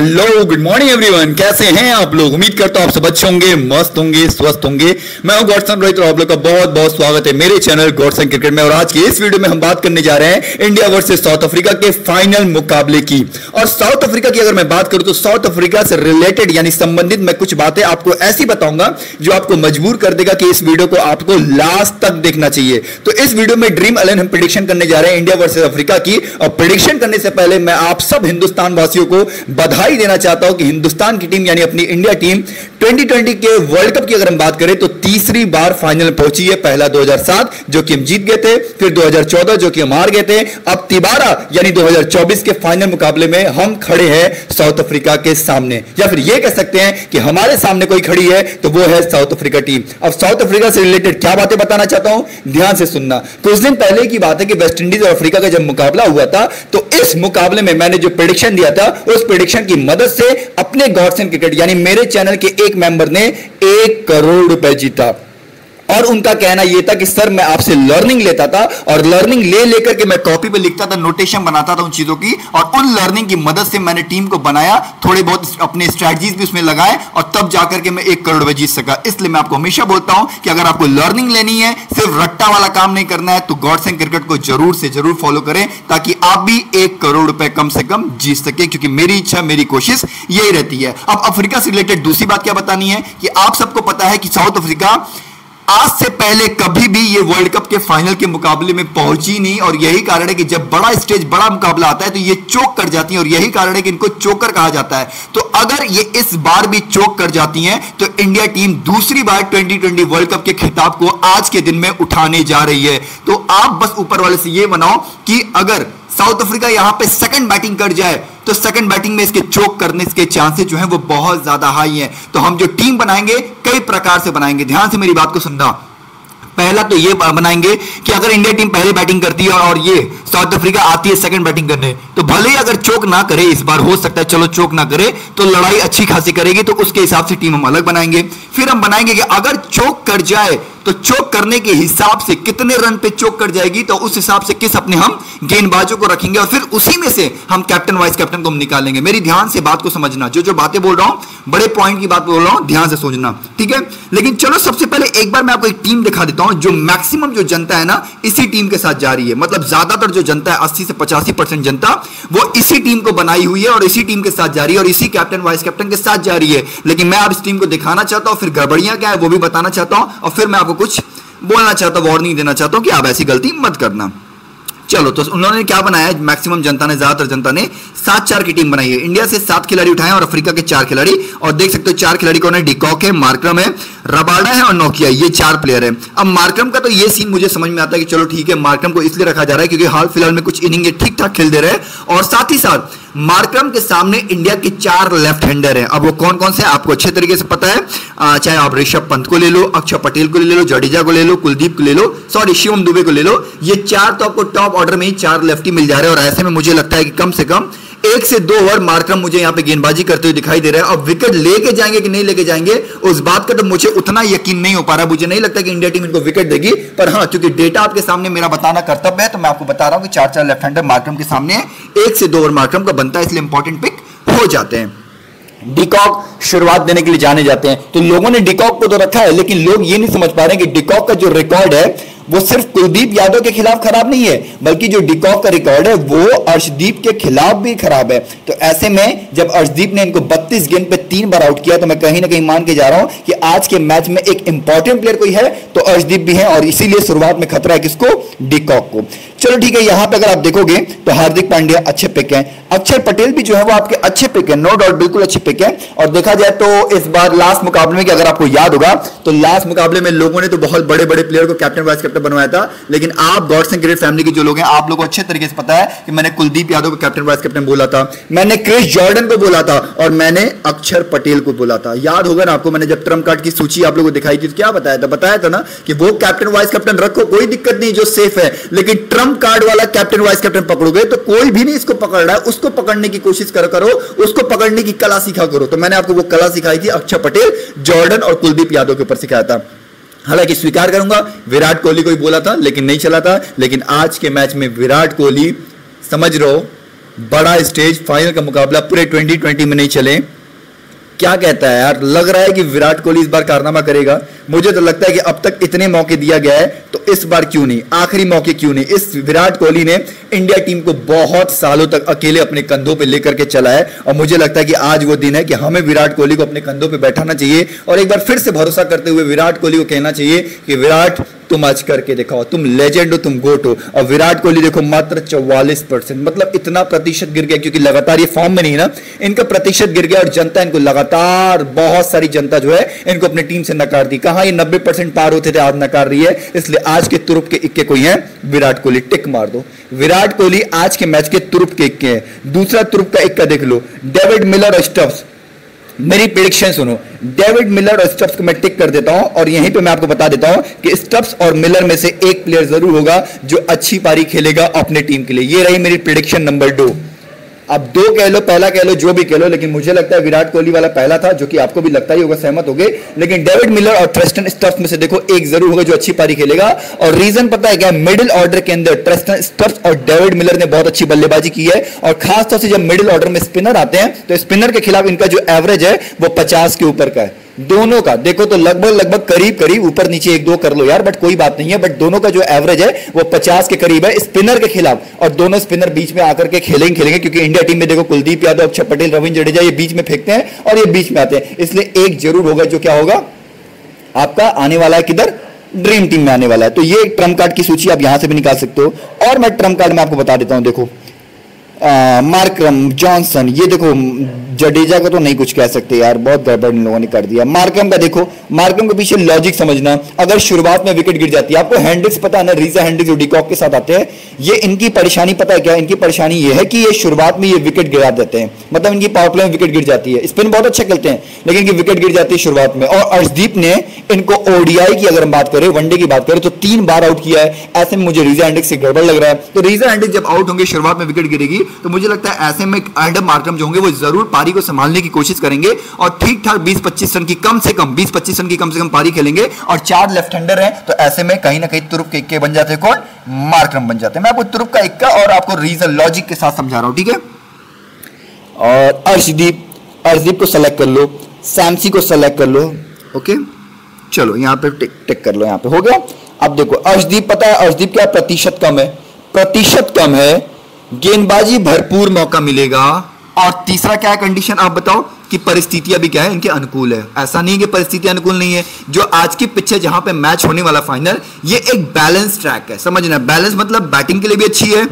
Hello good morning everyone कैसे हैं आप लोग? उम्मीद करता हूँ आप सब अच्छे होंगे, मस्त होंगे, स्वस्थ होंगे। मैं हूँ गॉडसन रोहित और आप लोग का बहुत बहुत स्वागत है मेरे चैनल गॉडसन क्रिकेट में। और आज की इस वीडियो में हम बात करने जा रहे हैं इंडिया वर्सेस साउथ अफ्रीका के फाइनल मुकाबले की। और साउथ अफ्रीका की अगर मैं बात करूँ तो साउथ अफ्रीका से रिलेटेड यानी संबंधित मैं कुछ बातें आपको ऐसी बताऊँगा, जो आपको मजबूर कर देगा कि इस वीडियो को आपको लास्ट तक देखना चाहिए। तो इस वीडियो में ड्रीम अलेन हम प्रिडिक्शन करने जा रहे हैं इंडिया वर्सेज अफ्रीका की। और प्रिडिक्शन करने से पहले मैं आप सब हिंदुस्तान वासियों को बधाई देना चाहता हूँ कि हिंदुस्तान की टीम, यानी अपनी इंडिया टीम 2020 के वर्ल्ड कप की अगर हम बात करें तो तीसरी बार फाइनल में पहुँची है, पहला 2007 जो कि हम जीत गए थे, फिर 2014 जो कि हम हार गए थे। अब तिबारा, यानी 2024 के फाइनल मुकाबले में हम खड़े हैं साउथ अफ्रीका के सामने। या फिर यह कह सकते हैं कि हमारे सामने कोई खड़ी है तो वो है साउथ अफ्रीका टीम। अब साउथ अफ्रीका से रिलेटेड क्या बातें बताना चाहता हूँ? ध्यान से सुनना। कुछ दिन पहले की बात है कि वेस्ट इंडीज और अफ्रीका का जब मुकाबला हुआ था तो इस मुकाबले में मैंने जो प्रिडिक्शन दिया था, उस प्रिडिक्शन की मदद से अपने गॉडसन क्रिकेट, यानी मेरे चैनल के एक मेंबर ने एक करोड़ रुपए जीता। और उनका कहना यह था कि सर, मैं आपसे लर्निंग लेता था और लर्निंग ले लेकर के मैं कॉपी पे लिखता था नोटेशन बनाता था उन चीज़ों की और उन लर्निंग की मदद से मैंने टीम को बनाया, थोड़े बहुत अपने स्ट्रेटजीज भी उसमें लगाए और तब जाकर के मैं एक करोड़ रुपए जीत सका। इसलिए मैं आपको हमेशा बोलता हूँ कि अगर आपको लर्निंग लेनी है, सिर्फ़ रट्टा वाला काम नहीं करना है तो गॉड्स एंड क्रिकेट को ज़रूर से ज़रूर फॉलो करें, ताकि आप भी एक करोड़ रुपए कम से कम जीत सके, क्योंकि मेरी इच्छा, मेरी कोशिश यही रहती है। अब अफ्रीका से रिलेटेड दूसरी बात क्या बतानी है कि आप सबको पता है कि साउथ अफ्रीका आज से पहले कभी भी ये वर्ल्ड कप के फाइनल के मुकाबले में पहुँची नहीं और यही कारण है कि जब बड़ा स्टेज बड़ा मुकाबला आता है तो ये चोक कर जाती हैं और यही कारण है कि इनको चोकर कहा जाता है। तो अगर ये इस बार भी चोक कर जाती हैं तो इंडिया टीम दूसरी बार 2020 वर्ल्ड कप के खिताब को आज के दिन में उठाने जा रही है। तो आप बस ऊपर वाले से ये बनाओ कि अगर साउथ अफ्रीका यहाँ पे सेकंड बैटिंग कर जाए तो सेकंड बैटिंग में इसके चोक करने के चांसेस जो है वो बहुत ज़्यादा हाई है। तो हम जो टीम बनाएँगे, कई प्रकार से बनाएँगे। ध्यान से मेरी बात को सुनना। पहला तो ये बनाएँगे कि अगर इंडिया टीम पहले बैटिंग करती है और ये साउथ अफ्रीका आती है सेकंड बैटिंग करने तो भले ही अगर चोक ना करे, इस बार हो सकता है चलो चोक ना करे तो लड़ाई अच्छी खासी करेगी तो उसके हिसाब से टीम हम अलग बनाएँगे। फिर हम बनाएँगे कि अगर चोक कर जाए तो चोक करने के हिसाब से कितने रन पे चोक कर जाएगी तो उस हिसाब से किस अपने हम गेंदबाजों को रखेंगे और फिर उसी में से हम कैप्टन वाइस कैप्टन को हम निकालेंगे। मेरी ध्यान से बात को समझना, जो जो बातें बोल रहा हूँ, बड़े पॉइंट की बात बोल रहा हूँ, ध्यान से सोचना, ठीक है? लेकिन चलो सबसे पहले एक बार मैं आपको एक टीम दिखा देता हूँ, जो मैक्सिमम जो जनता है ना, इसी टीम के साथ जा रही है। मतलब ज़्यादातर जो जनता है, अस्सी से पचासी जनता, वो इसी टीम को बनाई हुई है और इसी टीम के साथ जा रही है और इसी कैप्टन वाइस कैप्टन के साथ जा रही है। लेकिन मैं अब इस टीम को दिखाना चाहता हूँ, फिर गड़बड़ियाँ क्या है, वो भी बताना चाहता हूँ और फिर मैं आपको कुछ बोलना चाहता वार्निंग देना चाहता हूँ कि आप ऐसी गलती मत करना। चलो तो उन्होंने क्या बनाया? मैक्सिमम जनता ने, ज़्यादातर जनता ने सात चार की टीम बनाई है। इंडिया से सात खिलाड़ी उठाए और अफ्रीका के चार खिलाड़ी। और देख सकते हो, चार खिलाड़ी कौन है? डिकॉक है, मार्क्रम है, रबाडा है और नोकिया ये चार प्लेयर है। अब मार्क्रम का तो ये सीन मुझे समझ में आता है कि चलो ठीक है, मार्क्रम को इसलिए रखा जा रहा है क्योंकि हाल फ़िलहाल में कुछ इनिंग ठीक ठाक खेल दे रहे। हैं और साथ ही साथ, मार्क्रम के सामने इंडिया के चार लेफ़्ट हैंडर हैं। अब वो कौन कौन से आपको अच्छे तरीके से पता है। चाहे आप ऋषभ पंत को ले लो, अक्षय पटेल को ले लो, जडेजा को ले लो, कुलदीप को ले लो सॉरी शिवम दुबे को ले लो। ये चार तो आपको टॉप ऑर्डर में ही चार लेफ्टी मिल जा रहे हैं और ऐसे में मुझे लगता है कि कम से कम एक से दो ओवर मार्क्रम मुझे यहाँ पे गेंदबाजी करते हुए दिखाई दे रहा है। अब विकेट लेके जाएँगे कि नहीं लेके जाएँगे? उस बात का तो मुझे उतना यकीन नहीं हो पा रहा। मुझे नहीं लगता कि इंडिया टीम इनको विकेट देगी, पर हाँ क्योंकि डेटा आपके सामने मेरा बताना कर्तव्य है तो मैं आपको बता रहा हूँ कि चार चार लेफ़्ट हैंडर मार्क्रम के सामने एक से दो ओवर मार्क्रम का बनता है, इसलिए इंपॉर्टेंट पिक हो जाते हैं। डिकॉक शुरुआत देने के लिए जाने जाते हैं। तो लोगों ने डिकॉक को तो रखा है, लेकिन लोग ये नहीं समझ पा रहे हैं कि डिकॉक का जो रिकॉर्ड है वो सिर्फ़ कुलदीप यादव के खिलाफ खराब नहीं है, बल्कि जो डिकॉक का रिकॉर्ड है, वो अर्शदीप के खिलाफ भी खराब है। तो ऐसे में जब अर्शदीप ने इनको 32 गेंद पे तीन बार आउट किया तो मैं कहीं ना कहीं मान के जा रहा हूँ कि आज के मैच में एक इंपॉर्टेंट प्लेयर कोई है तो अर्शदीप भी है और इसीलिए शुरुआत में खतरा है किसको? डिकॉक को। चलो ठीक है, यहाँ पे अगर आप देखोगे तो हार्दिक पांड्या अच्छे पिक हैं। अक्षर पटेल भी जो है, वो आपके अच्छे पिक है नो डाउट बिल्कुल अच्छे पिक है। और देखा जाए तो इस बार लास्ट मुकाबले में, अगर आपको याद होगा तो लास्ट मुकाबले में लोगों ने तो बहुत बड़े बड़े प्लेयर को कैप्टन वाइस कैप्टन बनवाया था, लेकिन आप गॉड्स एंड ग्रेट फैमिली के जो लोग हैं, आप लोग को अच्छे तरीके से पता है कि मैंने कुलदीप यादव को कैप्टन वाइस कैप्टन बोला था, मैंने क्रिस जॉर्डन को बोला था, और मैंने अक्षर पटेल को बोला था। याद होगा ना आपको, मैंने जब ट्रंप कार्ड की सूची आप लोगों को दिखाई थी तो क्या बताया था? बताया था ना कि वो कैप्टन वाइस कैप्टन रखो, कोई दिक्कत नहीं, जो सेफ़ है। लेकिन ट्रंप कार्ड वाला कैप्टन वाइस कैप्टन पकड़ोगे तो कोई भी नहीं इसको पकड़ रहा है। उसको पकड़ने की कोशिश कर, करो, उसको पकड़ने की कला सिखा करो। तो मैंने आपको वो कला सिखाई थी अक्षर पटेल जॉर्डन और कुलदीप यादव के ऊपर सिखाया था। हालाँकि स्वीकार करूँगा, विराट कोहली को ही बोला था, लेकिन नहीं चला था। लेकिन आज के मैच में विराट कोहली, समझ रहो बड़ा स्टेज, फाइनल का मुकाबला पूरे 2020 में नहीं चले। क्या कहता है यार, लग रहा है कि विराट कोहली इस बार कारनामा करेगा। मुझे तो लगता है कि अब तक इतने मौके दिया गया है तो इस बार क्यों नहीं? आखिरी मौके क्यों नहीं? इस विराट कोहली ने इंडिया टीम को बहुत सालों तक अकेले अपने कंधों पर लेकर के चला है, और मुझे लगता है कि आज वो दिन है कि हमें विराट कोहली को अपने कंधों पर बैठाना चाहिए, और एक बार फिर से भरोसा करते हुए विराट कोहली को कहना चाहिए कि विराट तुम आज करके दिखाओ, तुम लेजेंड हो, तुम गोट हो। और विराट कोहली देखो मात्र चौवालीस परसेंट मतलब इतना प्रतिशत गिर गया, क्योंकि लगातार ये फॉर्म में नहीं ना, इनका प्रतिशत गिर गया और जनता इनको लगातार बहुत सारी जनता जो है, इनको अपनी टीम से नकार दी। कहा ये नब्बे परसेंट पार होते थे, आज नकार रही है, इसलिए आज के तुरुप के इक्के कोई है, विराट कोहली, टिक मार दो। विराट कोहली आज के मैच के तुरुप के इक्के हैं। दूसरा तुरुप का इक्का देख लो, डेविड मिलर स्टफ्स मेरी प्रिडिक्शन सुनो। डेविड मिलर और स्टप्स को मैं टिक कर देता हूँ और यहीं पे मैं आपको बता देता हूँ कि स्टप्स और मिलर में से एक प्लेयर ज़रूर होगा जो अच्छी पारी खेलेगा अपने टीम के लिए। ये रही मेरी प्रिडिक्शन नंबर दो अब दो कह लो, पहला कह लो, जो भी कह लो, लेकिन मुझे लगता है विराट कोहली वाला पहला था, जो कि आपको भी लगता ही होगा, सहमत हो गए लेकिन डेविड मिलर और ट्रेस्टन स्टफ्स में से देखो, एक ज़रूर होगा जो अच्छी पारी खेलेगा। और रीजन पता है क्या, मिडिल ऑर्डर के अंदर ट्रेस्टन स्टफ्स और डेविड मिलर ने बहुत अच्छी बल्लेबाजी की है। और खासतौर से जब मिडिल ऑर्डर में स्पिनर आते हैं तो स्पिनर के खिलाफ इनका जो एवरेज है, वो पचास के ऊपर का है। दोनों का। देखो तो लगभग लगभग करीब करीब ऊपर नीचे एक दो कर लो यार, बट कोई बात नहीं है, बट दोनों का जो एवरेज है, वो पचास के करीब है स्पिनर के खिलाफ। और दोनों स्पिनर बीच में आकर के खेलेंगे खेलेंगे, क्योंकि इंडिया टीम में देखो कुलदीप यादव अक्षर पटेल, रविंद्र जडेजा ये बीच में फेंकते हैं और ये बीच में आते हैं। इसलिए एक ज़रूर होगा, जो क्या होगा, आपका आने वाला है किधर? ड्रीम टीम में आने वाला है। तो ये ट्रंप कार्ड की सूची आप यहाँ से भी निकाल सकते हो। और मैं ट्रंप कार्ड में आपको बता देता हूँ, देखो। मार्क्रम जॉनसन, ये देखो, जडेजा का तो नहीं कुछ कह सकते यार, बहुत गड़बड़ इन लोगों ने कर दिया। मार्कम का देखो मार्कम के पीछे लॉजिक समझना, अगर शुरुआत में विकेट गिर जाती है, आपको हैंड्रिक्स पता है ना रीजा हैंड्रिक्स डिकॉक के साथ आते हैं, ये इनकी परेशानी पता है क्या? इनकी परेशानी ये है कि ये शुरुआत में ये विकेट गिरा देते हैं। मतलब इनकी पावर प्ले में विकेट गिर जाती है। स्पिन बहुत अच्छा खेलते हैं, लेकिन इनकी विकेट गिर जाती है शुरुआत में। और अर्शदीप ने इनको ओडीआई की अगर हम बात करें वनडे की बात करें तो तीन बार आउट किया है। ऐसे में मुझे रीजा हैंड्रिक्स से गड़बड़ लग रहा है। तो रीजा हैंड्रिक्स जब आउट होंगे, शुरुआत में विकेट गिरेगी तो मुझे लगता है ऐसे में एडम मार्कम जो होंगे वो ज़रूर पारी को संभालने की कोशिश करेंगे और ठीक ठाक 20-25 रन की कम से कम 20-25 रन की कम से कम पारी खेलेंगे और चार लेफ़्ट हैंडर हैं तो ऐसे में कहीं ना कहीं तुरुप के इक्के बन जाते कौन? मार्करम बन जाते हैं। मैं आपको तुरुप का इक्का और आपको रीजन लॉजिक के साथ समझा रहा हूँ ठीक है? और अर्शदीप अर्शदीप को सेलेक्ट कर लो सैमसी को सेलेक्ट कर लो। ओके चलो यहाँ पे टिक टिक कर लो यहाँ पे हो गया। अब देखो अर्शदीप पता है अर्शदीप क्या प्रतिशत कम है? प्रतिशत कम है गेंदबाजी भरपूर मौका मिलेगा। और तीसरा क्या है कंडीशन आप बताओ कि परिस्थितियाँ भी क्या है, इनके अनुकूल है। ऐसा नहीं कि परिस्थितियाँ अनुकूल नहीं है। जो आज के पीछे जहाँ पे मैच होने वाला फाइनल ये एक बैलेंस ट्रैक है। समझना बैलेंस मतलब बैटिंग के लिए भी अच्छी है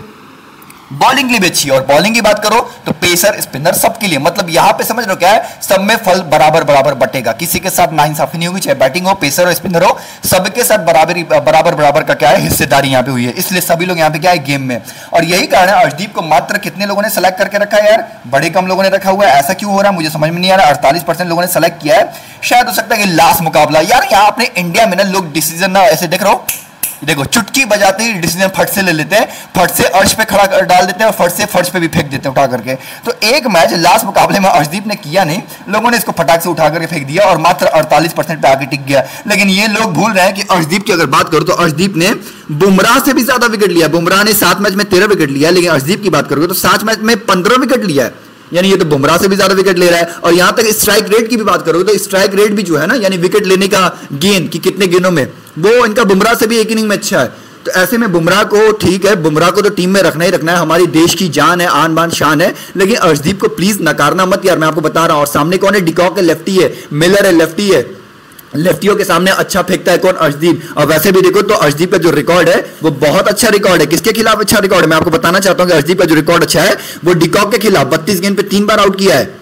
बॉलिंग के लिए भी अच्छी है। और बॉलिंग की बात करो तो पेसर स्पिनर सबके लिए। मतलब यहाँ पे समझ लो क्या है, सब में फल बराबर बराबर बटेगा। किसी के साथ नाइंसाफी नहीं होगी चाहे बैटिंग हो पेसर हो स्पिनर हो, सबके साथ बराबर बराबर बराबर का क्या है, हिस्सेदारी यहाँ पे हुई है। इसलिए सभी लोग यहाँ पे क्या है गेम में। और यही कारण है, अर्शदीप को मात्र कितने लोगों ने सेलेक्ट करके रखा है यार? बड़े कम लोगों ने रखा हुआ है। ऐसा क्यों हो रहा है? मुझे समझ में नहीं आ रहा। अड़तालीस परसेंट लोगों ने सेलेक्ट किया है। शायद हो सकता है कि लास्ट मुकाबला। यार यहाँ अपने इंडिया में ना लोग डिसीज़न ना ऐसे देख रहे हो। देखो, चुटकी बजाते ही डिसीज़न फट से ले लेते हैं, फट से अर्श पे खड़ा कर डाल देते हैं और फट से फर्श पे भी फेंक देते हैं उठा करके। तो एक मैच लास्ट मुकाबले में अर्शदीप ने किया नहीं, लोगों ने इसको फटाक से उठा करके फेंक दिया और मात्र अड़तालीस परसेंट पे आगे टिक गया। लेकिन ये लोग भूल रहे हैं कि अर्शदीप की अगर बात करो तो अर्शदीप ने बुमराह से भी ज़्यादा विकेट लिया। बुमराह ने सात मैच में तेरह विकेट लिया, लेकिन अर्शदीप की बात करोगे तो सात मैच में पंद्रह विकेट लिया है। यानी ये तो बुमराह से भी ज़्यादा विकेट ले रहा है और यहाँ तक स्ट्राइक रेट की भी बात करोगे तो स्ट्राइक रेट भी जो है ना, यानी विकेट लेने का गेंद कि कितने गेंदों में वो इनका बुमराह से भी एक इनिंग में अच्छा है। तो ऐसे में बुमराह को ठीक है, बुमराह को तो टीम में रखना ही रखना है, हमारी देश की जान है आन बान शान है, लेकिन अर्शदीप को प्लीज़ नकारना मत यार, मैं आपको बता रहा हूँ। और सामने कौन है? डिकॉक है लेफ्टी है मिलर है लेफ्टी है। लेफ्टियों के सामने अच्छा फेंकता है कौन? अर्शदीप। और वैसे भी देखो तो अर्शदीप का जो रिकॉर्ड है, वो बहुत अच्छा रिकॉर्ड है। किसके खिलाफ अच्छा रिकॉर्ड है? मैं आपको बताना चाहता हूँ कि अर्शदीप का जो रिकॉर्ड अच्छा है, वो डिकॉक के खिलाफ बत्तीस गेंद पे तीन बार आउट किया है।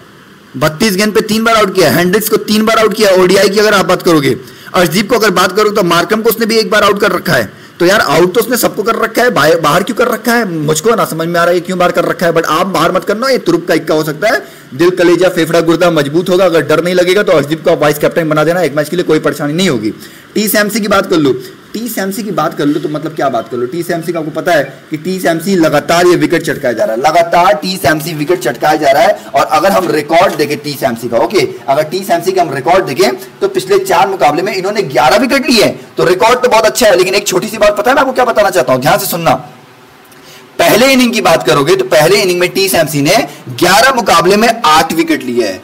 बत्तीस गेंद पे तीन बार आउट किया हैंड्रिक्स को तीन बार आउट किया ओडीआई की अगर आप बात करोगे अर्शदीप को अगर बात करूँ तो मार्कम को उसने भी एक बार आउट कर रखा है। तो यार आउट तो उसने सबको कर रखा है, बाहर क्यों कर रखा है? मुझको ना समझ में आ रहा है क्यों बाहर कर रखा है बट आप बाहर मत करना, ये तुरुप का इक्का हो सकता है। दिल कलेजा फेफड़ा गुर्दा मज़बूत होगा, अगर डर नहीं लगेगा तो अर्शदीप को वाइस कैप्टन बना देना, एक मैच के लिए कोई परेशानी नहीं होगी। टी सैमसी की बात कर लो टी सैमसी की बात कर लो तो मतलब क्या बात कर लो? टी सैमसी का आपको पता है कि टी सैमसी लगातार ये विकेट चटकाया जा रहा है। लगातार टी सैमसी विकेट चटकाया जा रहा है और अगर हम रिकॉर्ड देखें टी सैमसी का ओके अगर टी सैमसी का हम रिकॉर्ड देखें तो पिछले चार मुकाबले में इन्होंने ग्यारह विकेट लिए हैं। तो रिकॉर्ड तो बहुत अच्छा है, लेकिन एक छोटी सी बात पता है, मैं आपको क्या बताना चाहता हूँ? ध्यान से सुनना। पहले इनिंग की बात करोगे तो पहले इनिंग में टी सैमसी ने 11 मुकाबले में आठ विकेट लिए है।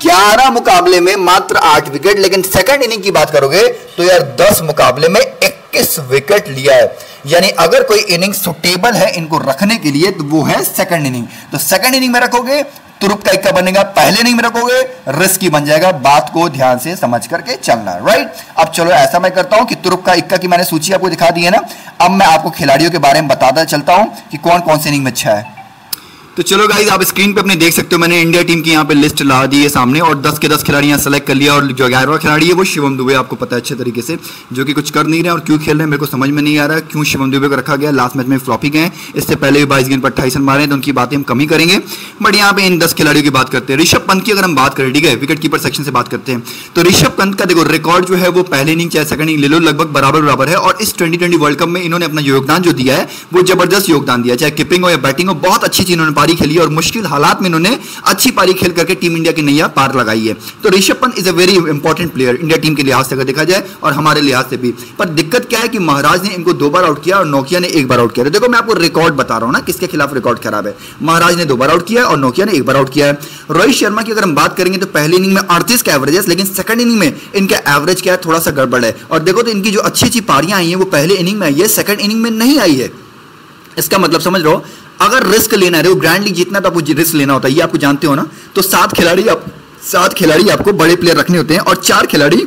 11 मुकाबले में मात्र 8 विकेट, लेकिन सेकंड इनिंग की बात करोगे तो यार 10 मुकाबले में 21 विकेट लिया है। यानी अगर कोई इनिंग सुटेबल है इनको रखने के लिए तो वो है सेकंड इनिंग तो सेकंड इनिंग में रखोगे, तुरुप का इक्का बनेगा, पहले नहीं में रखोगे रिस्की बन जाएगा। बात को ध्यान से समझ करके चलना राइट अब चलो, ऐसा मैं करता हूँ कि तुरुप का इक्का की मैंने सूची आपको दिखा दी है ना। अब मैं आपको खिलाड़ियों के बारे में बताता चलता हूँ कि कौन कौन से इनिंग में अच्छा है। तो चलो गाइज़ आप स्क्रीन पे अपने देख सकते हो, मैंने इंडिया टीम की यहाँ पे लिस्ट ला दी है सामने और 10 के 10 खिलाड़ी यहाँ सेलेक्ट कर लिया और जो ग्यारहवा खिलाड़ी है वो शिवम दुबे, आपको पता है अच्छे तरीके से, जो कि कुछ कर नहीं रहे और क्यों खेल रहे हैं, मेरे को समझ में नहीं आ रहा है क्यों शिवम दुबे को रखा गया। लास्ट मैच में फ्लॉपी गए इससे पहले भी बाईस गेंद पर अट्ठाईस रन मारे हैं तो उनकी बातें हम कम करेंगे। बट यहाँ पे इन दस खिलाड़ियों की बात करते हैं। ऋषभ पंत की अगर हम बात करें, ठीक है विकेट कीपर सेक्शन से बात करते हैं तो ऋषभ पंत का देखो रिकॉर्ड जो है वो पहले इनिंग चाहे सेकंड इनिंग ले लो, लगभग बराबर बराबर है और इस ट्वेंटी वर्ल्ड कप में इन्होंने अपना योगदान जो दिया है, वो ज़बरदस्त योगदान दिया चाहे कीपिंग हो या बैटिंग हो, बहुत अच्छी चीज़ इन्होंने पारी खेली और मुश्किल हालात में इन्होंने अच्छी पारी खेल करके टीम इंडिया की नैया पार लगाई है। तो Rishabh Pant is a very important player India team के लिहाज से अगर देखा जाए और हमारे लिहाज से भी। पर दिक्कत क्या है कि महाराज ने इनको दो बार आउट किया और नोकिया ने एक बार आउट किया। तो देखो, मैं आपको रिकॉर्ड बता रहा हूँ ना, किसके खिलाफ रिकॉर्ड खराब है। महाराज ने दो बार आउट किया और नोकिया ने एक बार आउट किया है। रोहित शर्मा की अगर हम बात करेंगे तो पहली इनिंग में अड़तीस का एवरेज है लेकिन सेकंड इनिंग में इनका एवरेज क्या है थोड़ा सा गड़बड़ है। और देखो तो इनकी जो अच्छी अच्छी पारियाँ आई हैं, वो पहले इनिंग में आई है सेकंड इनिंग में नहीं आई है। इसका मतलब समझ लो अगर रिस्क लेना है ग्रैंड लीग जीतना तो आपको रिस्क लेना होता है, ये आपको जानते हो ना? तो सात खिलाड़ी आप, सात खिलाड़ी आपको बड़े प्लेयर रखने होते हैं और चार खिलाड़ी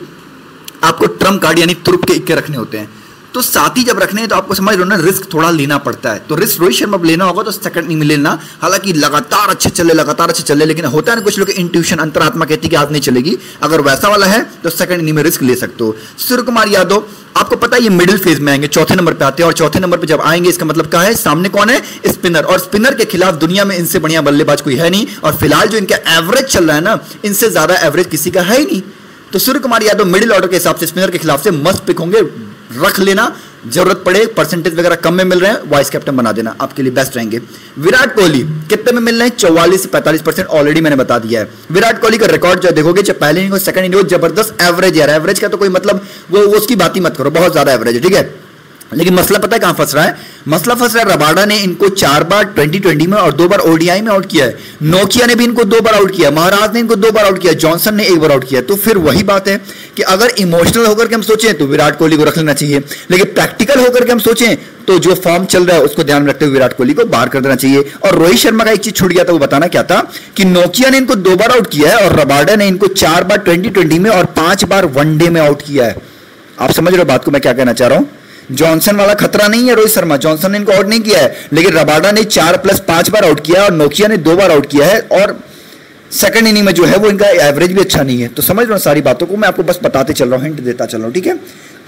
आपको ट्रम कार्ड यानी तुरुप के इक्के रखने होते हैं। तो साथ ही जब रखने हैं तो आपको समझ लो ना रिस्क थोड़ा लेना पड़ता है। तो रिस्क रोहित शर्मा लेना होगा तो सेकंड में लेना हालाँकि लगातार अच्छे चले, लगातार अच्छे चले, लेकिन होता है ना कुछ लोग इंट्यूशन अंतरात्मा कहती है कि आज नहीं चलेगी। अगर वैसा वाला है तो सेकंड इनिंग में रिस्क ले सकते हो। सूर्य कुमार यादव, आपको पता है ये मिडिल फ़ेज़ में आएँगे, चौथे नंबर पे आते हैं और चौथे नंबर पे जब आएँगे, इसका मतलब क्या है? सामने कौन है? स्पिनर और स्पिनर के खिलाफ दुनिया में इनसे बढ़िया बल्लेबाज कोई है नहीं। और फ़िलहाल जो इनका एवरेज चल रहा है ना, इनसे ज़्यादा एवरेज किसी का है ही नहीं। तो सूर्य कुमार यादव मिडिल ऑर्डर के हिसाब से स्पिनर के खिलाफ से मस्त पिक होंगे। रख लेना। ज़रूरत पड़े परसेंटेज वगैरह कम में मिल रहे हैं वाइस कैप्टन बना देना, आपके लिए बेस्ट रहेंगे। विराट कोहली, कितने में मिल रहे हैं? चौवालीस से पैंतालीस परसेंट ऑलरेडी मैंने बता दिया है। विराट कोहली का रिकॉर्ड जो देखोगे चाहे पहले इनिंग सेकंड इनिंग ज़बरदस्त एवरेज यार एवरेज का तो कोई मतलब वो उसकी बात ही मत करो, बहुत ज़्यादा एवरेज है, ठीक है? लेकिन मसला पता है कहाँ फंस रहा है? मसला फंस रहा है रबाडा ने इनको चार बार 2020 में और दो बार ओडीआई में आउट किया है। नोकिया ने भी इनको दो बार आउट किया। महाराज ने इनको दो बार आउट किया। जॉनसन ने एक बार आउट किया। तो फिर वही बात है कि अगर इमोशनल होकर के हम सोचें तो विराट कोहली को रख लेना चाहिए। लेकिन प्रैक्टिकल होकर के हम सोचें तो जो फॉर्म चल रहा है, उसको ध्यान रखते हुए विराट कोहली को बाहर कर देना चाहिए। और रोहित शर्मा का एक चीज़ छूट गया था, वो बताना क्या था कि नोकिया ने इनको दो बार आउट किया है और रबाडा ने इनको चार बार ट्वेंटी में और पाँच बार वनडे में आउट किया है। आप समझ रहे हो बात को मैं क्या कहना चाह रहा हूँ? जॉनसन वाला खतरा नहीं है रोहित शर्मा। जॉनसन ने इनको आउट नहीं किया है, लेकिन रबाडा ने चार प्लस पाँच बार आउट किया और नोकिया ने दो बार आउट किया है और सेकंड इनिंग में जो है वो इनका एवरेज भी अच्छा नहीं है। तो समझ लो सारी बातों को? मैं आपको बस बताते चल रहा हूँ हिंट देता चल रहा हूँ, ठीक है?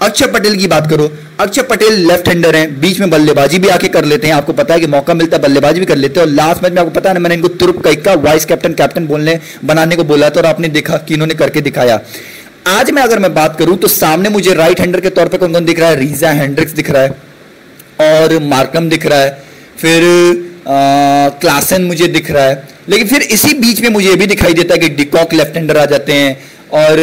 अक्षय पटेल की बात करो। अक्षय पटेल लेफ़्ट हैंडर हैं, बीच में बल्लेबाजी भी आके कर लेते हैं। आपको पता है कि मौका मिलता है, बल्लेबाजी भी कर लेते हैं। और लास्ट मैच में आपको पता है ना, मैंने इनको तुरुप का इक्का वाइस कैप्टन कैप्टन बोलने, बनाने को बोला था और आपने देखा कि इन्होंने करके दिखाया। आज मैं अगर मैं बात करूँ तो सामने मुझे राइट हैंडर के तौर पे कौन कौन दिख रहा है? रीजा हैंड्रिक्स दिख रहा है और मार्कम दिख रहा है। फिर क्लासन मुझे दिख रहा है। लेकिन फिर इसी बीच में मुझे ये भी दिखाई देता है कि डिकॉक लेफ़्ट हैंडर आ जाते हैं और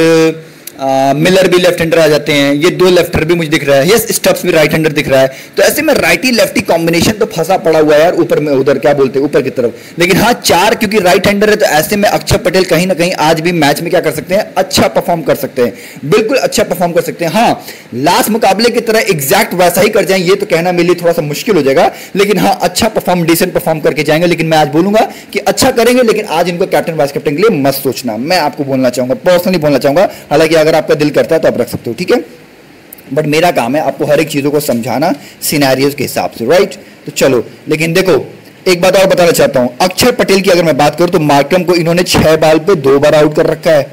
मिलर भी लेफ़्ट हैंडर आ जाते हैं, ये दो लेफ्टर भी मुझे दिख रहा है। यस स्टप्स भी राइट हैंडर दिख रहा है। तो ऐसे में राइटी लेफ्टी कॉम्बिनेशन तो फंसा पड़ा हुआ है यार, ऊपर में, उधर, क्या बोलते हैं, ऊपर की तरफ़। लेकिन हाँ चार, क्योंकि राइट हैंडर है तो ऐसे में अक्षर पटेल कहीं ना कहीं आज भी मैच में क्या कर सकते हैं अच्छा परफॉर्म कर सकते हैं। बिल्कुल अच्छा परफॉर्म कर सकते हैं। हाँ लास्ट मुकाबले की तरह एग्जैक्ट वैसा ही कर जाए, ये तो कहना मेरे लिए थोड़ा सा मुश्किल हो जाएगा। लेकिन हाँ अच्छा परफॉर्म डिसेंट परफॉर्म करके जाएँगे, लेकिन मैं आज बोलूँगा कि अच्छा करेंगे, लेकिन आज इनको कैप्टन वाइस कैप्टन के लिए मत सोचना। मैं आपको बोलना चाहूँगा पर्सनली बोलना चाहूँगा। हालाँकि अगर आपका दिल करता है तो आप रख सकते हो, ठीक है? बट मेरा काम है आपको हर एक चीज़ों को समझाना सिनेरियोज के हिसाब से राइट तो चलो, लेकिन देखो, एक बात और बताना चाहता हूँ। अक्षर पटेल की अगर मैं बात करूँ तो मार्कम को इन्होंने छह बाल पे दो बार आउट कर रखा है।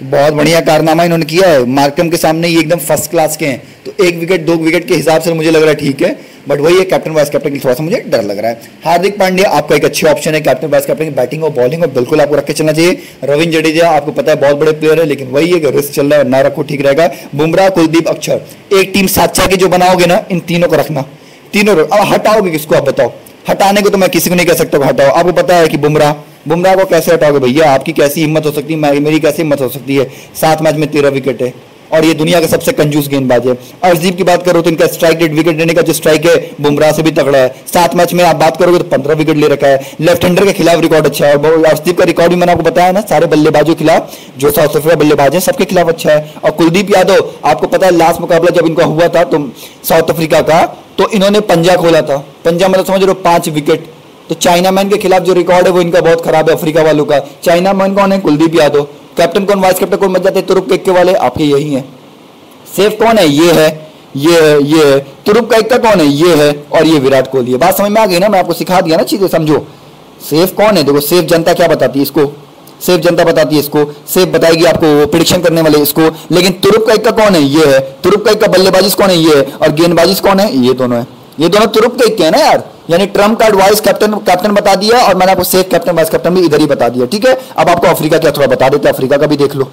तो बहुत बढ़िया कारनामा इन्होंने किया है। मार्कम के सामने ये एकदम फ़र्स्ट क्लास के हैं। तो एक विकेट दो विकेट के हिसाब से मुझे लग रहा है ठीक है। बट वही है कैप्टन वाइस कैप्टन की थोड़ा सा मुझे डर लग रहा है। हार्दिक पांड्या, आपका एक अच्छे ऑप्शन है। कैप्टन वाइस कैप्टन की बैटिंग और बॉलिंग और बिल्कुल आपको रख के चलना चाहिए। रविंद्र जडेजा आपको पता है, बहुत बड़े प्लेयर है, लेकिन वही है रिस्क चल रहा है, ना रखो ठीक रहेगा। बुमराह, कुलदीप, अक्षर। एक टीम साचा की जो बनाओगे ना, इन तीनों को रखना। तीनों अब हटाओगे किसको, आप बताओ। हटाने को तो मैं किसी को नहीं कह सकता हटाओ। आपको पता है कि बुमराह बुमराह को कैसे हटाओगे भैया? आपकी कैसी हिम्मत हो सकती है? मेरी कैसी हिम्मत हो सकती है? सात मैच में तेरह विकेट है और ये दुनिया का सबसे कंजूस गेंदबाज है। अर्शदीप की बात करो तो इनका स्ट्राइक रेट विकेट लेने का जो स्ट्राइक है, बुमराह से भी तगड़ा है। सात मैच में आप बात करोगे तो पंद्रह विकेट ले रखा है। लेफ़्ट हैंडर के खिलाफ रिकॉर्ड अच्छा है और का रिकॉर्ड भी मैंने आपको बताया ना, सारे बल्लेबाजों के खिलाफ, जो साउथ अफ्रीका बल्लेबाज है, सबके खिलाफ अच्छा है। और कुलदीप यादव, आपको पता है लास्ट मुकाबला जब इनका हुआ था तो साउथ अफ्रीका का तो इन्होंने पंजा खोला था। पंजा मतलब समझ लो पाँच विकेट तो चाइना मैन के खिलाफ जो रिकॉर्ड है वो इनका बहुत खराब है, अफ्रीका वालों का। चाइना मैन कौन है? कुलदीप यादव। कैप्टन कौन? वाइस कैप्टन कौन? बच जाते, तुरुप के वाले, आपके यही है। सेफ़ कौन है? ये है ये है ये है। तुरुप का कौन है? ये है, और ये विराट कोहली है। बात समझ में आ गई ना? मैं आपको सिखा दिया ना चीज़ें, समझो। सेफ़ कौन है? देखो सेफ़ जनता क्या बताती है इसको? सेफ़ जनता बताती है इसको। सेफ़ बताएगी आपको प्रिडिक्शन करने वाले इसको। लेकिन तुरुप का इक्का कौन है? ये है। तुरुप का इक्का बल्लेबाजी कौन है? ये है। और गेंदबाजी कौन है? ये दोनों है। ये दोनों तुरुप के इक्के है ना यार? यानी trump card vice captain captain बता दिया और मैंने आपको सेफ़ कैप्टन वाइस कैप्टन भी इधर ही बता दिया। ठीक है? अब आपको अफ्रीका क्या थोड़ा बता देते अफ्रीका का भी देख लो।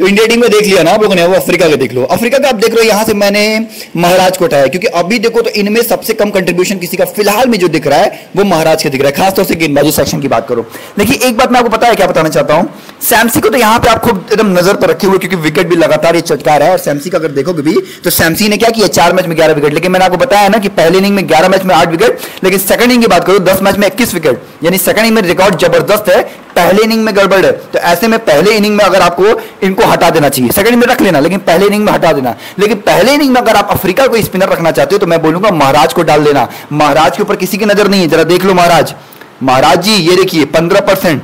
तो इंडिया टीम में देख लिया ना आप लोगों ने, वो अफ्रीका का देख लो। अफ्रीका का आप देख रहे हो, यहाँ से मैंने महाराज को उठाया क्योंकि अभी देखो तो इनमें सबसे कम कंट्रीब्यूशन किसी का फ़िलहाल में जो दिख रहा है, वो महाराज का दिख रहा है, खासतौर से गेंदबाजी सेक्शन की बात करो। देखिए, एक बात मैं आपको पता है, क्या बताना चाहता हूँ? सैमसी को तो यहाँ पे आप खुद एकदम नज़र पर रखे हुए, क्योंकि विकेट भी लगातार ये चटका रहा है, और सैमसी का अगर देखोगे भी तो सैमसी ने क्या किया, चार मैच में ग्यारह विकेट लेकिन मैंने आपको बताया ना कि पहले इनिंग में ग्यारह मैच में आठ विकेट लेकिन सेकंड इनिंग की बात करो, दस मैच में इक्कीस विकेट यानी सेकंड इनिंग में रिकॉर्ड ज़बरदस्त है, पहले इनिंग में गड़बड़ है। तो ऐसे में पहले इनिंग में अगर आपको इनको हटा देना चाहिए। सेकंड में रख लेना, लेकिन पहले इनिंग में हटा देना। लेकिन पहले इनिंग में अगर आप अफ्रीका को स्पिनर रखना चाहते हो तो मैं बोलूँगा महाराज को डाल देना। महाराज के ऊपर किसी की नज़र नहीं है, जरा देख लो महाराज। महाराज जी, ये देखिए, पंद्रह परसेंट।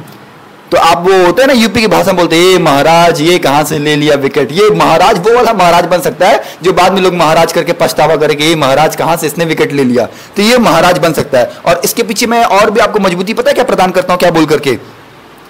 तो आप वो होते हैं ना, यूपी की भाषा में बोलते हैं महाराज, ये कहाँ से ले लिया विकेट ये महाराज, वो वाला महाराज बन सकता है, जो बाद में लोग महाराज करके पछतावा करेंगे ये महाराज, कहाँ से इसने विकेट ले लिया? तो ये महाराज बन सकता है। और इसके पीछे मैं और भी आपको मजबूती, पता है क्या प्रदान करता हूँ, क्या बोल करके?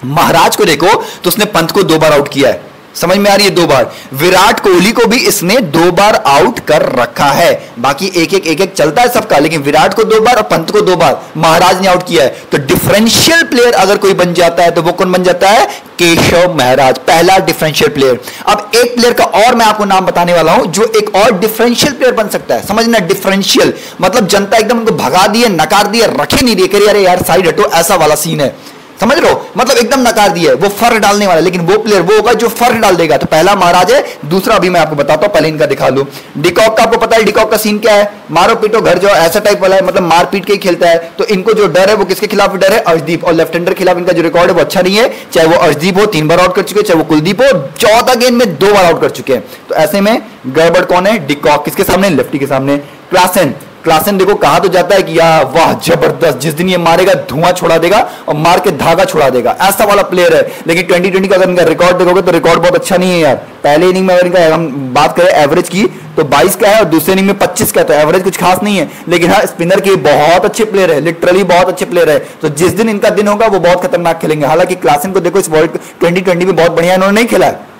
महाराज को देखो तो उसने पंत को दो बार आउट किया है। समझ में आ रही है दो बार? विराट कोहली को भी इसने दो बार आउट कर रखा है। बाकी एक एक एक एक चलता है सबका, लेकिन विराट को दो बार और पंत को दो बार। महाराज ने आउट किया है। तो डिफरेंशियल प्लेयर अगर कोई बन जाता है तो वो कौन बन जाता है? केशव महाराज, पहला डिफरेंशियल प्लेयर अब एक प्लेयर का और मैं आपको नाम बताने वाला हूँ, जो एक और डिफरेंशियल प्लेयर बन सकता है। समझना डिफरेंशियल मतलब जनता एकदम उनको भगा दिए नकार दिए रखे नहीं दिए अरे यार, साइड हटो, ऐसा वाला सीन है। समझ लो मतलब एकदम नकार दिया है वो फ़र्क डालने वाला, लेकिन वो प्लेयर वो होगा जो फ़र्क डाल देगा। तो पहला महाराज है, दूसरा अभी मैं आपको बताता हूँ, पहले इनका दिखा लू डिकॉक का आपको पता है, डिकॉक का सीन क्या है? मारो पीटो घर जाओ, ऐसा टाइप वाला है मतलब मार पीट के ही खेलता है। तो इनको जो डर है, वो किसके खिलाफ डर है? अर्शदीप। और लेफ़्ट हैंडर खिलाफ इनका जो रिकॉर्ड है, वो अच्छा नहीं है। चाहे वो अर्शदीप हो, तीन बार आउट कर चुके चाहे वो कुलदीप हो चौदह गेंद में दो बार आउट कर चुके हैं। तो ऐसे में गड़बड़ कौन है? डिकॉक किसके सामने? लेफ्टी के सामने। क्लासन क्लासन देखो कहा तो जाता है कि यार वाह, ज़बरदस्त, जिस दिन ये मारेगा, धुआँ छोड़ा देगा और मार के धागा छोड़ा देगा। ऐसा वाला प्लेयर है। लेकिन 2020 का अगर इनका रिकॉर्ड देखोगे तो रिकॉर्ड बहुत अच्छा नहीं है यार। पहले इनिंग में अगर इनका, हम बात करें एवरेज की तो 22 का है और दूसरे इनिंग में 25 का तो एवरेज कुछ खास नहीं है। लेकिन हाँ स्पिनर के बहुत अच्छे प्लेयर है लिटरली बहुत अच्छे प्लेयर है। तो जिस दिन इनका दिन होगा, वो बहुत खतरनाक खेलेंगे। हालाँकि क्लासन को देखो, इस वर्ल्ड ट्वेंटी में बहुत बढ़िया इन्होंने नहीं खेला है।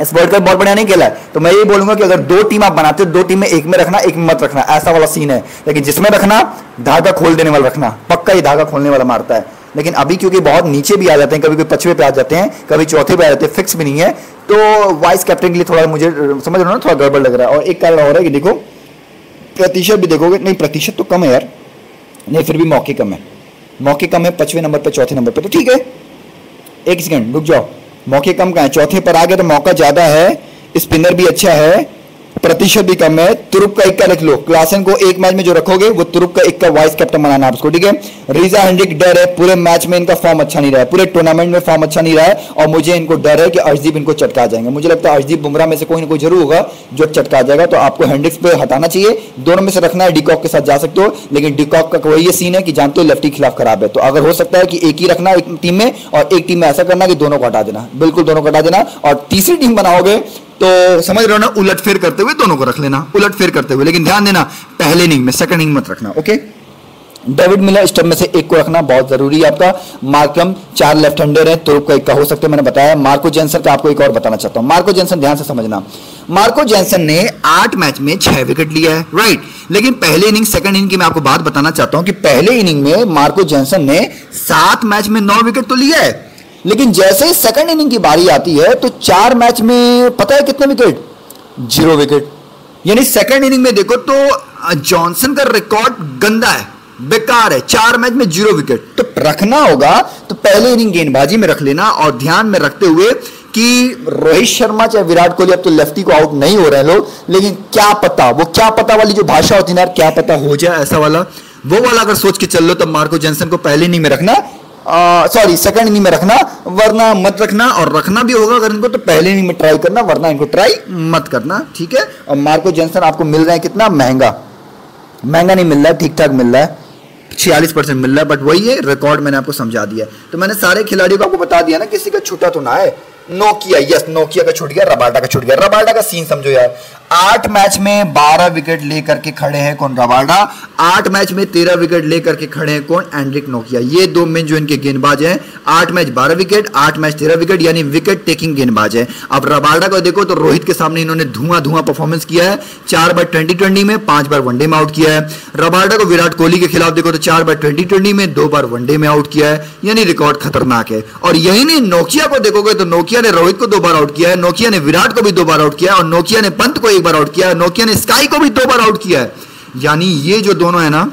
इस वर्ल्ड कप बहुत बढ़िया नहीं खेला है। तो मैं ये बोलूँगा कि अगर दो टीम आप बनाते हो, दो टीम में एक में रखना, एक में मत रखना, ऐसा वाला सीन है। लेकिन जिसमें रखना, धागा खोल देने वाला रखना, पक्का ही धागा खोलने वाला मारता है। लेकिन अभी क्योंकि बहुत नीचे भी आ जाते हैं, कभी कोई पचवे पे आ जाते हैं, कभी चौथे पे आ जाते हैं फिक्स भी नहीं है। तो वाइस कैप्टन के लिए थोड़ा मुझे, समझ रहा ना, थोड़ा गड़बड़ लग रहा है। और एक कारण और है कि देखो, प्रतिशत भी देखोगे, नहीं, प्रतिशत तो कम है यार। नहीं, फिर भी मौके कम है। मौके कम है, पचवे नंबर पर चौथे नंबर पर तो ठीक है। एक सेकेंड रुक जाओ। मौके कम का है चौथे पर आ गए तो मौका ज़्यादा है। स्पिनर भी अच्छा है। प्रतिशत भी कम है। तुरुप का इक्का लिख लो। क्लासन को एक मैच में जो रखोगे, वो तुरुप का इक्का वाइस कैप्टन बनाना आपको, ठीक है? रीजा हेंड्रिक डर है, पूरे मैच में इनका फॉर्म अच्छा नहीं रहा है, पूरे टूर्नामेंट में फॉर्म अच्छा नहीं रहा है, और मुझे इनको डर है कि अर्शदीप इनको चटका जाएँगे। मुझे लगता है अर्शदीप बुमराह में से कोई ना कोई ज़रूर होगा जो चटका जाएगा तो आपको हेंड्रिक्स पे हटाना चाहिए। दोनों में से रखना है, डिकॉक के साथ जा सकते हो, लेकिन डिकॉक का वही सीन है कि जानते हो लेफ्टी खिलाफ खराब है। तो अगर हो सकता है कि एक ही रखना एक टीम में, और एक टीम में ऐसा करना कि दोनों को हटा देना। बिल्कुल दोनों को हटा देना, और तीसरी टीम बनाओगे तो समझ रहे हो ना, उलट फेर करते हुए दोनों को रख लेना, उलट फेर करते हुए। लेकिन ध्यान देना, पहले इनिंग में सेकंड इनिंग मत रखना ओके डेविड मिलर स्टम्प में से एक को रखना बहुत ज़रूरी है आपका। मार्कम चार लेफ़्ट हैंडर है, तुरुप का एक का हो सकता मैंने बताया। मार्को जेंसन का आपको एक और बताना चाहता हूँ। मार्को जेंसन ध्यान से समझना। मार्को जेंसन ने आठ मैच में छह विकेट लिया है राइट लेकिन पहले इनिंग सेकंड इनिंग की मैं आपको बात बताना चाहता हूँ कि पहले इनिंग में मार्को जेंसन ने सात मैच में नौ विकेट तो लिया है। लेकिन जैसे ही सेकंड इनिंग की बारी आती है तो चार मैच में पता है कितने विकेट ज़ीरो विकेट यानी सेकंड इनिंग में देखो तो जॉनसन का रिकॉर्ड गंदा है, बेकार है, चार मैच में ज़ीरो विकेट तो रखना होगा तो पहले इनिंग गेंदबाजी में रख लेना और ध्यान में रखते हुए कि रोहित शर्मा चाहे विराट कोहली, अब तो लेफ्टी को आउट नहीं हो रहे लोग, लेकिन क्या पता, वो क्या पता वाली जो भाषा होती है यार क्या पता हो जाए ऐसा वाला। वो वाला अगर सोच के चल लो तो मार्को जेंसन को पहले इनिंग में रखना सॉरी सेकंड इनिंग में रखना, वरना मत रखना, और रखना भी होगा अगर इनको तो पहले इनिंग में ट्राई करना, वरना इनको ट्राई मत करना, ठीक है? और मार्को जेंसन आपको मिल रहा है कितना? महँगा। महँगा नहीं मिल रहा है ठीक ठाक मिल रहा है। छियालीस परसेंट मिल रहा है बट वही है रिकॉर्ड मैंने आपको समझा दिया तो मैंने सारे खिलाड़ियों को आपको बता दिया ना, किसी का छूटा तो ना है नोकिया यस नोकिया का छूट गया रबाडा का छूट गया। रबाडा का सीन समझो यार। आठ मैच में बारह विकेट लेकर के खड़े हैं कौन रबाडा आठ मैच में तेरह विकेट लेकर के खड़े हैं कौन एंड्रिक नोकिया ये दो मेन जो इनके गेंदबाज हैं, आठ मैच बारह विकेट आठ मैच तेरह विकेट यानी विकेट टेकिंग गेंदबाज है। अब रबाडा को देखो तो रोहित के सामने इन्होंने धुआँ धुआँ परफॉर्मेंस किया है। चार बार ट्वेंटी ट्वेंटी में, पाँच बार वनडे में आउट किया है। रबाडा को विराट कोहली के खिलाफ देखो तो चार बार ट्वेंटी ट्वेंटी में, दो बार वनडे में आउट किया है। यानी रिकॉर्ड खतरनाक है। और यही नहीं नोकिया को देखोगे तो नोकिया ने रोहित को दो बार आउट किया है, नोकिया ने विराट को भी दो बार आउट किया है और नोकिया ने पंत को एक बार आउट किया है, नोकिया ने स्काई को भी दो बार आउट किया है। यानी ये जो दोनों है ना,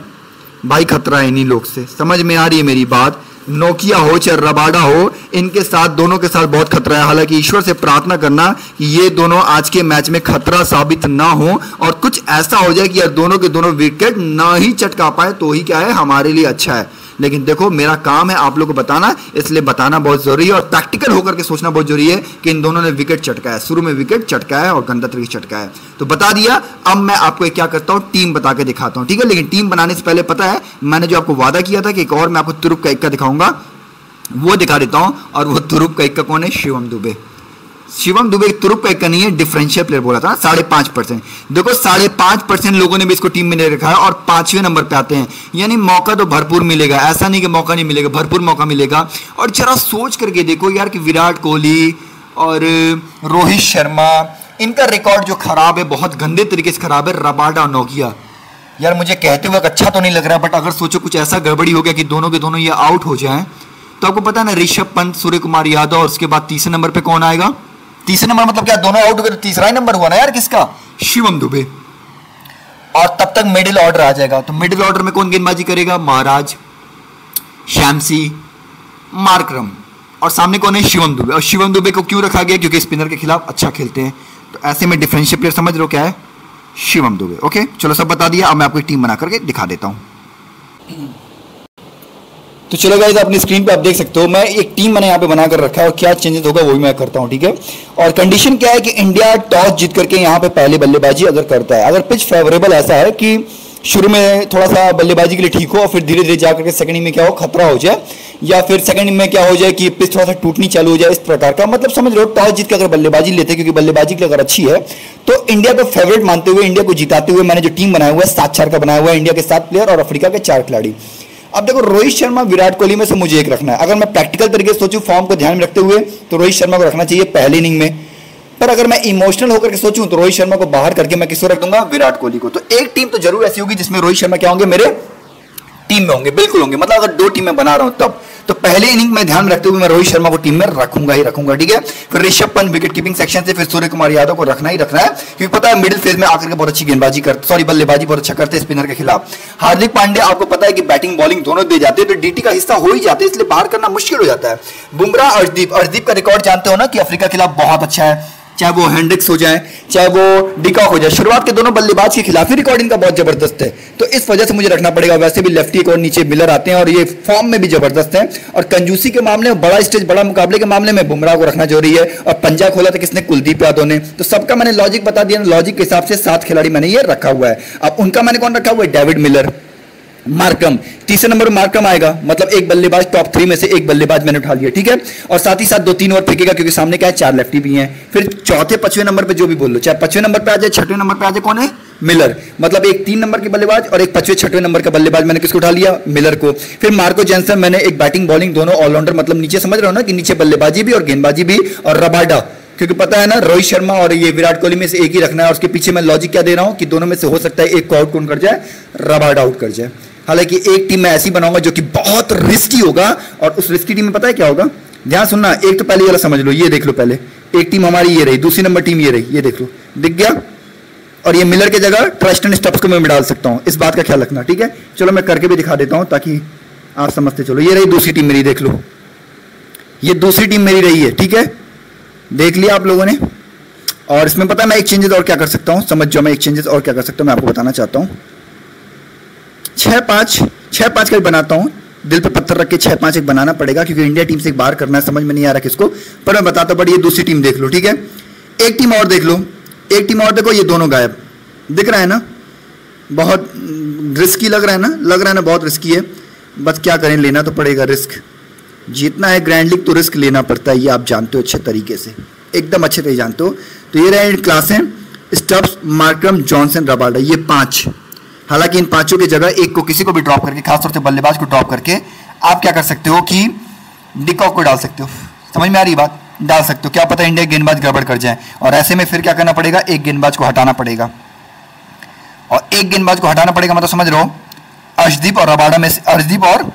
भाई खतरा है इन्हीं लोग से। समझ में आ रही है मेरी बात? नोकिया हो चाहे रबाडा हो, इनके साथ, दोनों के साथ बहुत खतरा है। हालाँकि ईश्वर से प्रार्थना करना कि ये दोनों आज के मैच में खतरा साबित ना हो और कुछ ऐसा हो जाए कि यार दोनों के दोनों विकेट ना ही चटका पाए तो ही क्या है, हमारे लिए अच्छा है। लेकिन देखो, मेरा काम है आप लोग को बताना, इसलिए बताना बहुत ज़रूरी है और प्रैक्टिकल होकर के सोचना बहुत ज़रूरी है कि इन दोनों ने विकेट चटकाया शुरू में विकेट चटकाया और गंदा तरीके चटकाया तो बता दिया, अब मैं आपको क्या करता हूँ टीम बता के दिखाता हूँ, ठीक है? लेकिन टीम बनाने से पहले पता है, मैंने जो आपको वादा किया था कि एक और मैं आपको तुरुप का इक्का दिखाऊँगा, वो दिखा देता हूँ और वो तुरुप का इक्का कौन है? शिवम दुबे। शिवम दुबे तुरुप का एक नहीं है डिफरेंशियल प्लेयर बोला था साढ़े पाँच परसेंट देखो, साढ़े पाँच परसेंट लोगों ने भी इसको टीम में ले रखा है और पाँचवें नंबर पे आते हैं। यानी मौका तो भरपूर मिलेगा, ऐसा नहीं कि मौका नहीं मिलेगा, भरपूर मौका मिलेगा। और जरा सोच करके देखो यार कि विराट कोहली और रोहित शर्मा, इनका रिकॉर्ड जो खराब है, बहुत गंदे तरीके से खराब है, रबाडा नोकिया यार मुझे कहते हुए अच्छा तो नहीं लग रहा बट अगर सोचो कुछ ऐसा गड़बड़ी हो गया कि दोनों के दोनों ये आउट हो जाए तो आपको पता है ना, ऋषभ पंत सूर्य कुमार यादव और उसके बाद तीसरे नंबर पे कौन आएगा? तीसरे नंबर मतलब क्या? दोनों आउट हो गए तो तीसरा ही नंबर हुआ ना यार किसका? शिवम दुबे। और तब तक मिडिल ऑर्डर आ जाएगा। तो मिडिल ऑर्डर में कौन गेंदबाजी करेगा? महाराज श्यामसी मार्क्रम और सामने कौन है? शिवम दुबे। और शिवम दुबे को क्यों रखा गया? क्योंकि स्पिनर के खिलाफ अच्छा खेलते हैं। तो ऐसे में डिफरेंशियल प्लेयर समझ लो क्या है? शिवम दुबे। ओके चलो सब बता दिया। अब मैं आपको टीम बना करके दिखा देता हूँ। तो चलो गाइज़ अपनी स्क्रीन पे आप देख सकते हो, मैं एक टीम मैंने यहाँ पे बनाकर रखा है और क्या चेंजेस होगा वो भी मैं करता हूँ, ठीक है? और कंडीशन क्या है कि इंडिया टॉस जीत करके यहाँ पे पहले बल्लेबाजी अगर करता है, अगर पिच फेवरेबल ऐसा है कि शुरू में थोड़ा सा बल्लेबाजी के लिए ठीक हो और फिर धीरे धीरे जाकर के सेकंड में क्या हो, खतरा हो जाए, या फिर सेकंड में क्या हो जाए कि पिच थोड़ा सा टूटनी चालू हो जाए, इस प्रकार का मतलब समझ लो टॉस जीत के अगर बल्लेबाजी लेते क्योंकि बल्लेबाजी की अगर अच्छी है तो इंडिया को फेवरेट मानते हुए इंडिया को जिताते हुए मैंने जो टीम बनाया हुआ है, सात चार का बनाया हुआ है इंडिया के सात प्लेयर और अफ्रीका के चार खिलाड़ी। अब देखो, रोहित शर्मा, विराट कोहली में से मुझे एक रखना है। अगर मैं प्रैक्टिकल तरीके से सोचूं फॉर्म को ध्यान में रखते हुए तो रोहित शर्मा को रखना चाहिए पहले इनिंग में। पर अगर मैं इमोशनल होकर के सोचूं तो रोहित शर्मा को बाहर करके मैं किसको रख दूँगा? विराट कोहली को। तो एक टीम तो ज़रूर ऐसी होगी जिसमें रोहित शर्मा क्या होंगे? मेरे टीम में होंगे, बिल्कुल होंगे। मतलब अगर दो टीम बना रहा हूँ तब तो पहले इनिंग में ध्यान रखते हुए मैं रोहित शर्मा को टीम में रखूँगा ही रखूँगा, ठीक है? फिर Rishabh Pant wicket keeping section से फिर सूर्य कुमार यादव को रखना ही रखना है, क्योंकि पता है मिडिल फ़ेज़ में आकर के बहुत अच्छी गेंदबाजी करते सॉरी बल्लेबाजी बहुत अच्छा करते स्पिनर के खिलाफ। हार्दिक पांडे आपको पता है कि बैटिंग बॉलिंग दोनों दे जाते हैं तो डीटी का हिस्सा हो ही जाते हैं, इसलिए बाहर करना मुश्किल हो जाता है। बुमराह अर्शदीप अर्शदीप का रिकॉर्ड जानते हो ना कि अफ्रीका के खिलाफ बहुत अच्छा है। चाहे वो हैंड्रिक्स हो जाए, चाहे वो डिकॉक हो जाए, शुरुआत के दोनों बल्लेबाज के खिलाफ ही रिकॉर्डिंग का बहुत ज़बरदस्त है। तो इस वजह से मुझे रखना पड़ेगा, वैसे भी लेफ्टी एक और नीचे मिलर आते हैं और ये फॉर्म में भी ज़बरदस्त है। और कंजूसी के मामले में, बड़ा स्टेज बड़ा मुकाबले के मामले में बुमराह को रखना ज़रूरी है। और पंजा खोला था किसने? कुलदीप यादव ने। तो सबका मैंने लॉजिक बता दिया लॉजिक के हिसाब से सात खिलाड़ी मैंने ये रखा हुआ है। अब उनका मैंने कौन रखा हुआ है? David Miller Markram. तीसरे नंबर पर मार्कम आएगा। मतलब एक बल्लेबाज टॉप थ्री में से एक बल्लेबाज मैंने उठा लिया, ठीक है? और साथ ही साथ दो तीन ओवर फेंकेगा, क्योंकि सामने क्या है, चार लेफ्टी भी हैं। फिर चौथे, पचवें नंबर पे जो भी बोल लो, चाहे पचवें नंबर पे आ जाए, छठवें नंबर पे आ जाए, कौन है? मिलर मतलब एक तीन नंबर के बल्लेबाज और एक पचवे, छठवें नंबर का बल्लेबाज मैंने किसको उठा लिया? मिलर को। फिर मार्को जेंसन मैंने एक बैटिंग बॉलिंग दोनों ऑलराउंडर मतलब नीचे समझ रहे हो ना कि नीचे बल्लेबाजी भी और गेंदबाजी भी और रबाडा। क्योंकि पता है ना, रोहित शर्मा और ये विराट कोहली में से एक ही रखना है और उसके पीछे मैं लॉजिक क्या दे रहा हूँ कि दोनों में से हो सकता है एक को आउट कौन कर जाए? रबाडा आउट कर जाए। हालाँकि एक टीम मैं ऐसी बनाऊँगा जो कि बहुत रिस्की होगा और उस रिस्की टीम में पता है क्या होगा? ध्यान सुनना, एक तो पहले वाला समझ लो, ये देख लो पहले। एक टीम हमारी ये रही, दूसरी नंबर टीम ये रही, ये देख लो। दिख गया? और ये मिलर की जगह ट्रस्ट एंड स्टप्स को मैं डाल सकता हूँ। इस बात का ख्याल रखना, ठीक है? चलो मैं करके भी दिखा देता हूँ ताकि आप समझते चलो। ये रही दूसरी टीम मेरी, देख लो। ये दूसरी टीम मेरी रही है, ठीक है? देख लिया आप लोगों ने। और इसमें पता है मैं एक चेंजेस और क्या कर सकता हूँ? समझ जाओ मैं एक चेंजेस और क्या कर सकता हूँ, मैं आपको बताना चाहता हूँ। छः पाँच छः पाँच का भी बनाता हूँ। दिल पे पत्थर रख के छः पाँच एक बनाना पड़ेगा, क्योंकि इंडिया टीम से एक बार करना है, समझ में नहीं आ रहा किसको। पर मैं बताता बट ये दूसरी टीम देख लो, ठीक है? एक टीम और देख लो। एक टीम और देखो, ये दोनों गायब। दिख रहा है ना? बहुत रिस्की लग रहा है ना? लग रहा है ना, बहुत रिस्की है। बस क्या करें, लेना तो पड़ेगा रिस्क जीतना है ग्रैंड लीग तो रिस्क लेना पड़ता है, ये आप जानते हो अच्छे तरीके से। एकदम अच्छे तरीके जानते हो। तो ये रहे क्लासें स्टब्स मार्क्रम जॉनसन रबाडा ये पाँच। हालाँकि इन पाँचों की जगह एक को किसी को भी ड्रॉप करके, खासतौर से बल्लेबाज को ड्रॉप करके, आप क्या कर सकते हो कि डिकॉक को डाल सकते हो। समझ में आ रही बात? डाल सकते हो। क्या पता इंडिया गेंदबाज गड़बड़ कर जाए। और ऐसे में फिर क्या करना पड़ेगा? एक गेंदबाज को हटाना पड़ेगा। और एक गेंदबाज को हटाना पड़ेगा मतलब समझ लो अर्शदीप और रबाडा में से, अर्शदीप और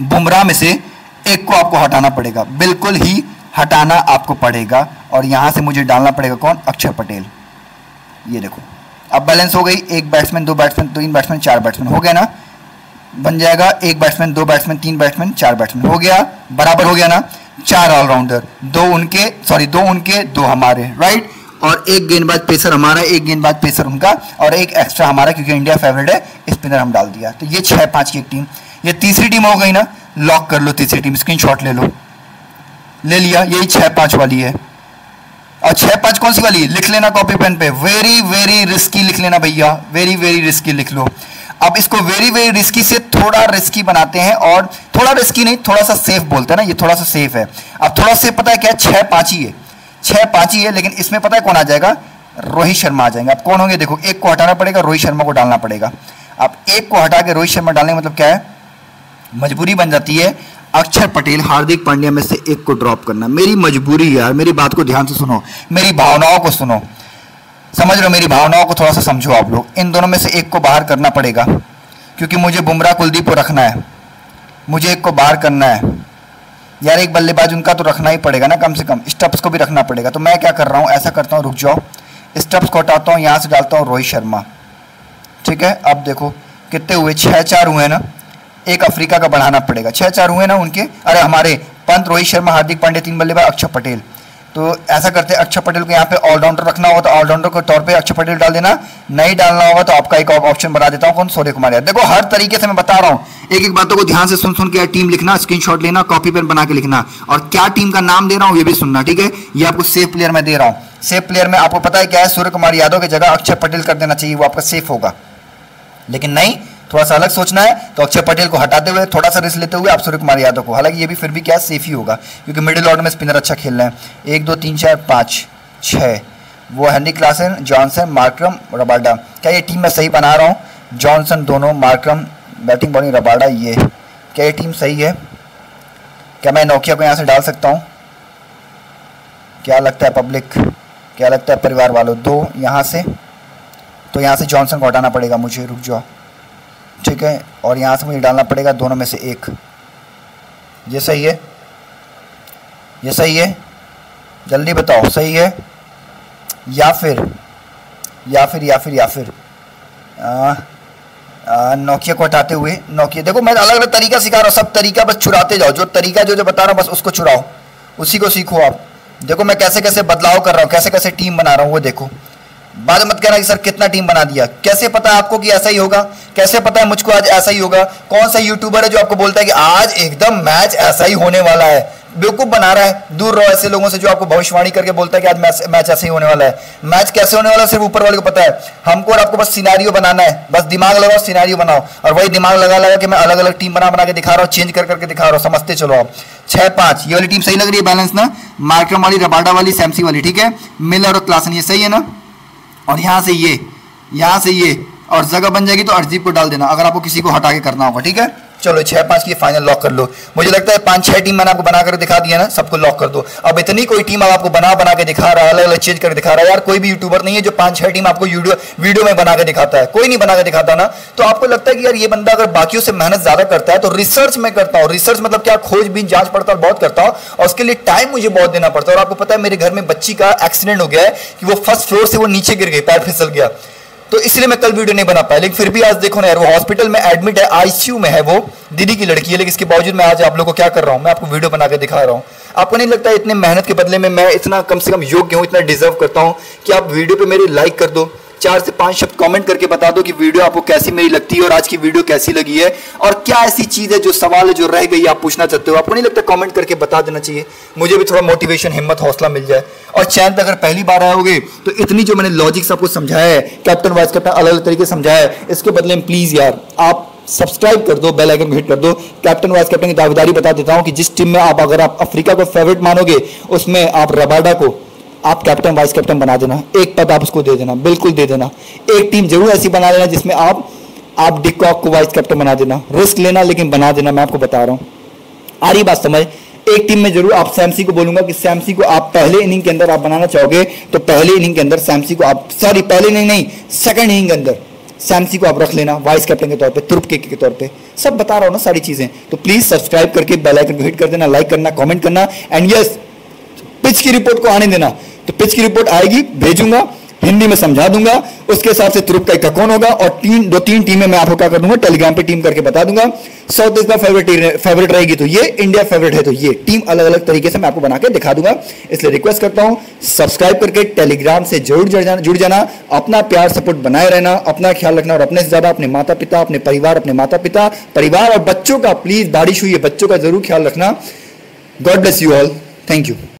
बुमराह में से एक को आपको हटाना पड़ेगा। बिल्कुल ही हटाना आपको पड़ेगा। और यहाँ से मुझे डालना पड़ेगा कौन? अक्षर पटेल। ये देखो। अब बैलेंस हो गई, एक बैट्समैन दो बैट्समैन तीन बैट्समैन चार बैट्समैन हो गया ना? बन जाएगा एक बैट्समैन दो बैट्समैन तीन बैट्समैन चार बैट्समैन हो गया, बराबर हो गया ना? चार ऑलराउंडर दो उनके सॉरी दो उनके, दो हमारे राइट और एक गेंदबाज पेसर हमारा, एक गेंदबाज पेसर उनका, और एक एक्स्ट्रा हमारा, क्योंकि इंडिया फेवरेट है स्पिनर हम डाल दिया। तो ये छह, पाँच की एक टीम ये तीसरी टीम हो गई ना? लॉक कर लो तीसरी टीम स्क्रीन ले लो। ले लिया, यही छह, पाँच वाली है। और छह पाँच कौन सी वाली? लिख लेना कॉपी पेन पे। वेरी वेरी रिस्की लिख लेना भैया। वेरी वेरी रिस्की लिख लो। अब इसको वेरी वेरी रिस्की से थोड़ा रिस्की बनाते हैं और थोड़ा रिस्की नहीं, थोड़ा सा सेफ़ बोलते हैं ना, ये थोड़ा सा सेफ़ है। अब थोड़ा सेफ़ पता है क्या? छह पाँच ही है। छह पाँच ही है, लेकिन इसमें पता है कौन आ जाएगा? रोहित शर्मा आ जाएँगे। अब कौन होंगे? देखो, एक को हटाना पड़ेगा, रोहित शर्मा को डालना पड़ेगा। अब एक को हटा के रोहित शर्मा डालने मतलब क्या है? मजबूरी बन जाती है। अक्षर पटेल, हार्दिक पांड्या में से एक को ड्रॉप करना। मेरी मजबूरी यार, मेरी बात को ध्यान से सुनो, मेरी भावनाओं को सुनो। समझ लो मेरी भावनाओं को थोड़ा सा समझो आप लोग। इन दोनों में से एक को बाहर करना पड़ेगा, क्योंकि मुझे बुमराह कुलदीप को रखना है। मुझे एक को बाहर करना है। यार, एक बल्लेबाज उनका तो रखना ही पड़ेगा ना, कम से कम। स्टप्स को भी रखना पड़ेगा। तो मैं क्या कर रहा हूँ? ऐसा करता हूँ, रुक जाओ। स्टप्स को हटाता हूँ, यहाँ से डालता हूँ रोहित शर्मा। ठीक है? अब देखो, कितने हुए? छः चार हुए ना? एक अफ्रीका का बढ़ाना पड़ेगा। छः चार हुए ना उनके? अरे हमारे पंत, रोहित शर्मा, हार्दिक पांडे तीन बल्लेबाज अक्षर पटेल। तो ऐसा करते अक्षर पटेल को यहाँ पे ऑलराउंडर रखना होगा तो ऑलराउंडर के तौर पे अक्षर पटेल डाल देना। नहीं डालना होगा तो आपका एक ऑप्शन बना देता हूँ, कौन? सूर्य कुमार यादव। देखो, हर तरीके से मैं बता रहा हूँ एक एक बातों को ध्यान से सुन सुन के टीम लिखना स्क्रीन लेना कॉपी पेन बना के लिखना। और क्या टीम का नाम दे रहा हूँ, ये भी सुनना, ठीक है? ये आपको सेफ़ प्लेयर में दे रहा हूँ। सेफ़ प्लेयर में आपको पता है क्या है? सूर्य कुमार यादव की जगह अक्षर पटेल कर देना चाहिए, वो आपका सेफ़ होगा। लेकिन नहीं थोड़ा सा अलग सोचना है तो अक्षय पटेल को हटाते हुए, थोड़ा सा रिस्क लेते हुए आप सूर्य कुमार यादव को। हालाँकि ये भी फिर भी क्या सेफ़ ही होगा, क्योंकि मिडिल ऑर्डर में स्पिनर अच्छा खेल रहे हैं। एक, दो, तीन, चार, पाँच छः वो हैंडी क्लासन जॉनसन मार्क्रम रबाडा क्या ये टीम मैं सही बना रहा हूँ? जॉनसन दोनों मार्क्रम बैटिंग बॉलिंग रबाडा ये। क्या ये टीम सही है? क्या मैं नोकिया को यहाँ से डाल सकता हूँ? क्या लगता है पब्लिक क्या लगता है परिवार वालों? दो, यहाँ से। तो यहाँ से जॉनसन को हटाना पड़ेगा मुझे, रुक जाओ। ठीक है? और यहाँ से मुझे डालना पड़ेगा दोनों में से एक। ये सही है? ये सही है? जल्दी बताओ, सही है? या फिर या फिर या फिर या फिर नोकिया को हटाते हुए, नोकिया, देखो मैं अलग अलग तरीका सिखा रहा हूँ, सब तरीका बस छुड़ाते जाओ, जो तरीका जो जो बता रहा हूँ, बस उसको छुड़ाओ, उसी को सीखो आप। देखो मैं कैसे कैसे बदलाव कर रहा हूँ कैसे कैसे टीम बना रहा हूँ, वो देखो। बाद मत कहना कि सर कितना टीम बना दिया। कैसे पता है आपको कि ऐसा ही होगा? कैसे पता है मुझको आज ऐसा ही होगा? कौन सा यूट्यूबर है जो आपको बोलता है कि आज एकदम मैच ऐसा ही होने वाला है? बेवकूफ़ बना रहा है। दूर रहो ऐसे लोगों से जो आपको भविष्यवाणी करके बोलता है कि आज मैच मैच ऐसे ही होने वाला है। मैच कैसे होने वाला है, सिर्फ़ ऊपर वाले को पता है। हमको और आपको बस सिनारियो बनाना है। बस दिमाग लगाओ सिनारियो बनाओ। और वही दिमाग लगा लगा कि मैं अलग अलग टीम बना बना के दिखा रहा हूँ चेंज कर, करके दिखा रहा हूँ। समझते चलो आप। छह, पाँच। ये वाली टीम सही लग रही है बैलेंस ना? मार्क्रम वाली रबाडा वाली सैमसी वाली, ठीक है? मिलर और क्लासन ये सही है ना? और यहाँ से ये, यहाँ से ये, और जगह बन जाएगी तो अर्जीब को डाल देना, अगर आपको किसी को हटा के करना होगा, ठीक है? चलो छह पाँच की फाइनल लॉक कर लो। मुझे लगता है पाँच, छह टीम मैंने आपको बनाकर दिखा दिया ना, सबको लॉक कर दो। अब इतनी कोई टीम आपको बना बना के दिखा रहा है अलग अलग चेंज करके दिखा रहा है। यार कोई भी यूट्यूबर नहीं है जो पाँच, छह टीम आपको वीडियो में बना के दिखाता है। कोई नहीं बना के दिखाता ना। तो आपको लगता है कि यार ये बंदा अगर बाकियों से मेहनत ज़्यादा करता है तो रिसर्च में करता हूँ। रिसर्च मतलब क्या? खोजबीन, जाँच पड़ताल बहुत करता हूँ। और उसके लिए टाइम मुझे बहुत देना पड़ता है। और आपको पता है मेरे घर में बच्ची का एक्सीडेंट हो गया है कि वो फ़र्स्ट फ्लोर से वो नीचे गिर गई, पैर फिसल गया। तो इसलिए मैं कल वीडियो नहीं बना पाया। लेकिन फिर भी आज देखो ना यार, वो हॉस्पिटल में एडमिट है आईसीयू में है वो, दीदी की लड़की है, लेकिन इसके बावजूद मैं आज आप लोगों को क्या कर रहा हूँ, मैं आपको वीडियो बना के दिखा रहा हूँ। आपको नहीं लगता इतने मेहनत के बदले में मैं इतना कम से कम योग्य हूँ, इतना डिजर्व करता हूँ कि आप वीडियो पर मेरी लाइक कर दो? चार से पाँच शब्द कमेंट करके बता दो कि वीडियो आपको कैसी मेरी लगती है और आज की वीडियो कैसी लगी है और क्या ऐसी चीज़ है जो सवाल है जो रह गई आप पूछना चाहते हो। आपको नहीं लगता कमेंट करके बता देना चाहिए? मुझे भी थोड़ा मोटिवेशन हिम्मत, हौसला मिल जाए। और चैनल अगर पहली बार आए होगे तो इतनी जो मैंने लॉजिक्स आपको समझाया है कैप्टन वाइस कैप्टन अलग अलग तरीके समझाया है, इसके बदले में प्लीज़ यार, आप सब्सक्राइब कर दो बेल आइकन हिट कर दो। कैप्टन वाइस कैप्टन की दावेदारी बता देता हूँ कि जिस टीम में आप, अगर आप अफ्रीका को फेवरेट मानोगे, उसमें आप रबाडा को आप कैप्टन वाइस कैप्टन बना देना। एक पद आप उसको दे देना बिल्कुल दे देना। एक टीम ज़रूर ऐसी बना लेना जिसमें आप आप डिकॉक को वाइस कैप्टन बना देना। रिस्क लेना लेकिन बना देना मैं आपको बता रहा हूँ। आ रही बात समझ। एक टीम में ज़रूर आप सैमसी को बोलूँगा कि सैमसी को आप पहले इनिंग के अंदर आप बनाना चाहोगे तो पहले इनिंग के अंदर सैमसी को आप सॉरी पहले इनिंग नहीं सेकंड इनिंग के अंदर सैमसी को आप रख लेना वाइस कैप्टन के तौर पे तुर्प के, के तौर पे। सब बता रहा हूँ ना सारी चीज़ें। तो प्लीज़ सब्सक्राइब करके बेल आइकन को हिट कर देना लाइक करना कमेंट करना। एंड यस पिच की रिपोर्ट को आने देना। तो पिच की रिपोर्ट आएगी, भेजूँगा, हिंदी में समझा दूँगा, उसके हिसाब से तुरुप का कौन होगा और तीन, दो तीन टीमें मैं आपको क्या कर दूँगा, टेलीग्राम पे टीम करके बता दूँगा। साउथ इसका फेवरेट फेवरेट रहेगी तो ये इंडिया फेवरेट है तो ये। टीम अलग अलग तरीके से मैं आपको बना के दिखा दूँगा। इसलिए रिक्वेस्ट करता हूँ सब्सक्राइब करके टेलीग्राम से ज़रूर जुड़ जाना जुड़ जाना। अपना प्यार सपोर्ट बनाए रहना, अपना ख्याल रखना और अपने से ज़्यादा अपने माता पिता अपने परिवार, अपने माता पिता परिवार और बच्चों का प्लीज़ बारिश हुई है बच्चों का ज़रूर ख्याल रखना। God bless you all thank you